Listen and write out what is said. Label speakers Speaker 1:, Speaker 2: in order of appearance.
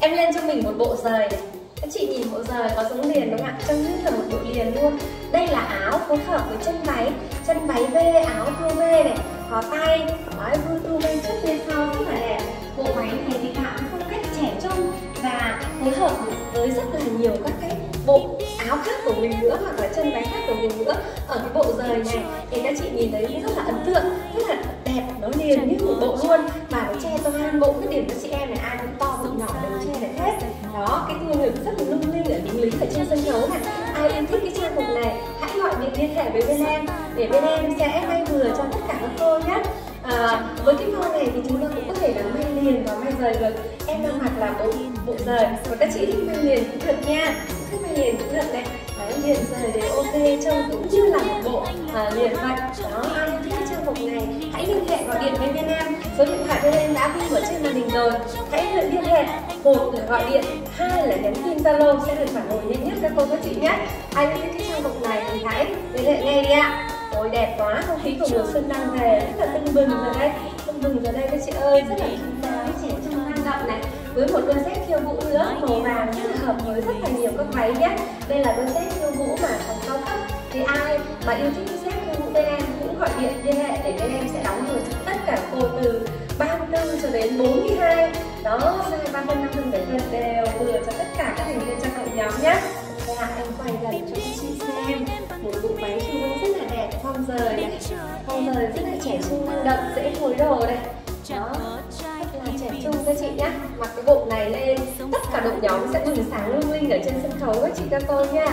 Speaker 1: em lên cho mình một bộ giày. Các chị nhìn bộ giày có giống liền đúng không ạ? Trông như là một bộ liền luôn. Đây là áo phối hợp với chân váy. Chân váy v, áo thua v này. Có tay nói vui thua v trước bên sau rất là đẹp. Bộ váy này thì tạo phong cách trẻ trung và phối hợp với rất là nhiều các cái bộ áo khác của mình nữa, hoặc là chân váy khác của mình nữa. Ở cái bộ rời này thì các chị nhìn thấy rất là ấn tượng, rất là đẹp, nó liền như một bộ luôn. Mà nó che toàn bộ, cái điểm của chị em này ai cũng to có cái thương lực rất là lung linh ở lính lính ở trên sân khấu này. Ai yêu thích cái trang phục này hãy gọi điện liên hệ với bên em để bên em sẽ may vừa cho tất cả các cô nhé. À, với cái màu này thì chúng ta cũng có thể là may liền và may rời được. Em đang mặc là bộ bộ rời và các chị thích may liền cũng được nha. Thích may liền cũng được này. Đấy liền rời đều ok trông cũng như là một bộ à, liền vậy. Đó một ngày hãy liên hệ gọi điện với bên em. Số điện thoại bên em đã ghi ở trên màn hình rồi. Hãy liên hệ một là gọi điện hai là nhắn tin zalo sẽ được phản hồi nhanh nhất các cô các chị nhé. Ai thích cái trang phục này thì hãy liên hệ ngay đi ạ. Ôi đẹp quá, không khí của mùa xuân đang về rất là tưng bừng rồi đây. Tưng bừng rồi đây các chị ơi, rất là xinh xắn, trẻ trung năng động này. Với một đôi dép khiêu vũ nữa, màu vàng rất là hợp với rất là nhiều các váy nhé. Đây là đôi dép khiêu vũ mà phòng cao cấp Thì ai mà yêu thích điện liên hệ để bên em sẽ đóng được tất cả cô từ 34 cho đến 42 Đó, size 34, 55, 77 đều vừa cho tất cả các thành viên trong đội nhóm nhé Dạ, em quay gần cho các chị xem một bộ váy trung ương rất là đẹp phong rời này. Phong rời rất là trẻ trung năng động dễ phối đồ này. Đó rất là trẻ trung các chị nhé mặc cái bộ này lên tất cả đội nhóm sẽ bừng sáng lung linh ở trên sân khấu các chị các cô nha.